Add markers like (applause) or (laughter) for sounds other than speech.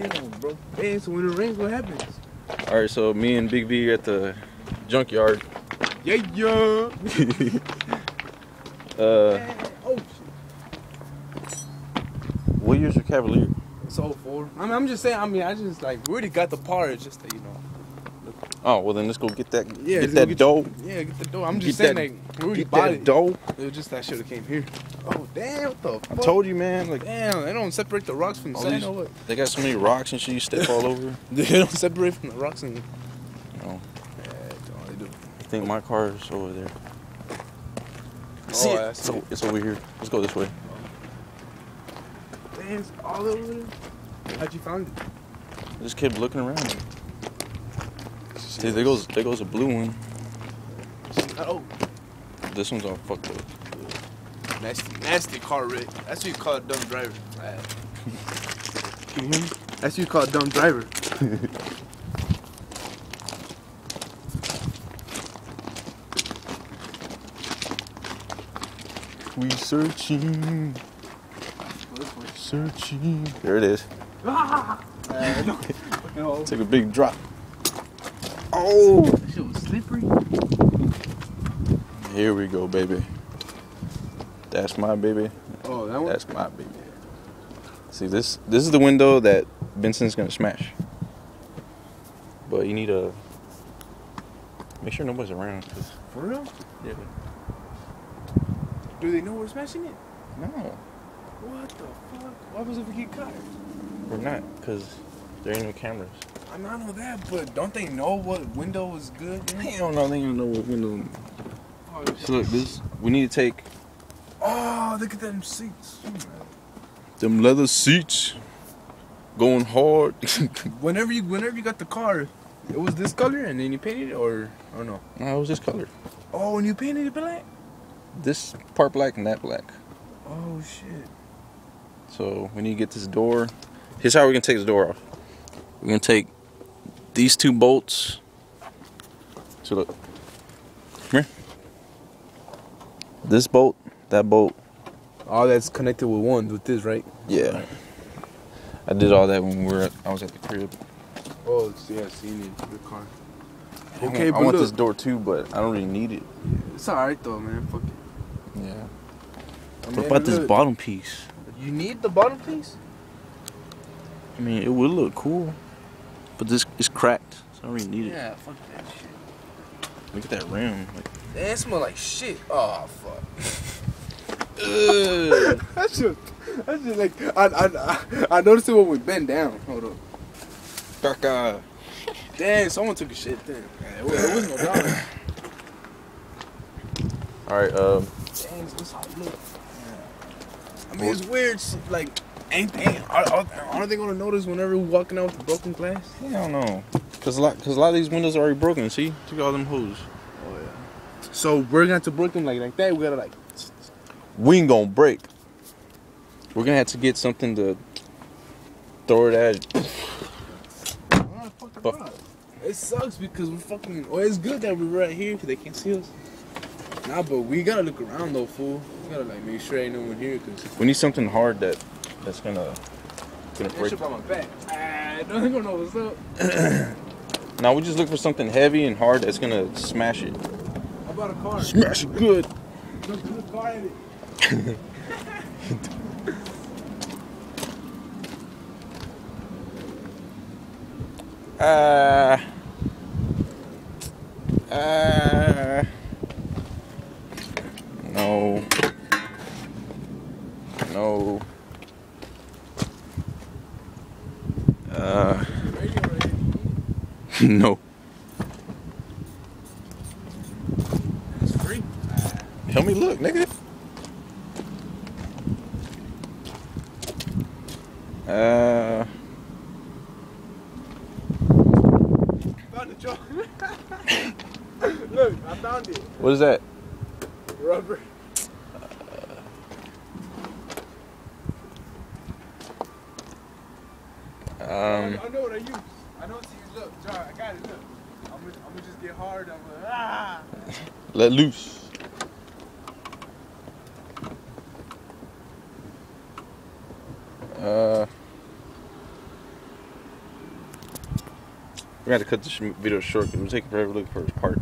Damn, bro. Damn, so when it rains, what happens? All right, so me and Big V at the junkyard. Yeah, yeah. (laughs) uh, oh, what year's your Cavalier? So four. I mean, I'm just saying. I mean, I just like we already got the part. It's just that you know. Oh well, then let's go get that. Yeah, get that dough. Yeah, get the dough. I'm Get just saying, that- like we already Get bought that it. dough. It was just that should have came here. Oh damn! What the I fuck? told you, man. Like Damn, they don't separate the rocks from the All sand these- they got so many rocks and shit. You step all over. (laughs) They don't separate from the rocks and. Oh. Yeah, they do. I think my car is over there. Oh, See it? I It's, see it's over here. Let's go this way. Damn, it's all over there. How'd you find it? I just kept looking around. See, there goes there goes a blue one. Oh, This one's all fucked up. nasty, nasty car wreck. That's what you call a dumb driver. Can you hear? That's what you call a dumb driver. We searching, searching. There it is. no. Ah! (laughs) Take a big drop. Oh, That shit was slippery. here we go, baby. That's my baby. Oh, that one. That's my baby. See this? This is the window that Benson's gonna smash. But you need to make sure nobody's around. 'cause- For real? yeah. Do they know we're smashing it? No, What the fuck? Why was it we get caught? we're not, cause there ain't no cameras. I I know that, but don't they know what window is good? They don't know. They don't know what window. Oh, So look, this we need to take oh, look at them seats. them leather seats. Going hard. (laughs) Whenever you, whenever you got the car, it was this color, and then you painted it, or or no? no, it was this color. Oh, and you painted it black. This part black and that black. Oh shit. So we need to get this door. Here's how we're gonna take this door off. We're gonna take these two bolts. So look. Come here. This bolt, that bolt. All that's connected with one with this, right? Yeah. I did all that when we were at, I was at the crib. Oh, yeah, I seen it. The car. I Okay, want, I want this door too, but I don't really need it. It's alright though, man. Fuck it. Yeah. I What about this look, bottom piece? You need the bottom piece. I mean, it would look cool, but this is cracked, so I don't really need it. Yeah, fuck that shit. Look at that rim. Like, That smell like shit. Oh fuck. (laughs) Ugh. That's just, that's just like I I I noticed it when we bent down. Hold up. Caca. Damn, someone took a shit then. Yeah, it was, it was no doubt. All right. Um. Dang, this how it look. I mean, it's weird. Like, ain't ain't are, are, aren't they gonna notice whenever we're walking out with broken glass? Hell no. Cause a lot, cause a lot of these windows are already broken. See, look at all them holes. Oh yeah. So we're gonna have to break them like like that. We gotta like. We ain't gonna break. We're gonna have to get something to throw it at. (laughs) But- It sucks because we're fucking. Well, it's good that we're right here because they can't see us. Nah, but we gotta look around though, fool. We gotta like make sure ain't no one here because. We need something hard that, that's gonna, gonna That break. shit by my back. Ah, don't gonna know what's up. Now we just look for something heavy and hard that's gonna smash it. How about a car? Smash it good. Let's put a car in it. Uh. Uh. No. No. Uh. Radio right here. (laughs) No. It's free. Help me look, nigga. Uh. Found the jar. Look, I found it. What is that? Rubber. Um. I, I know what I use. Look, Jar, I got it. Look. I'm gonna, I'm gonna just get hard. I'm gonna, ah. Let loose. Uh, we had to cut this video short. We're taking forever looking for his part.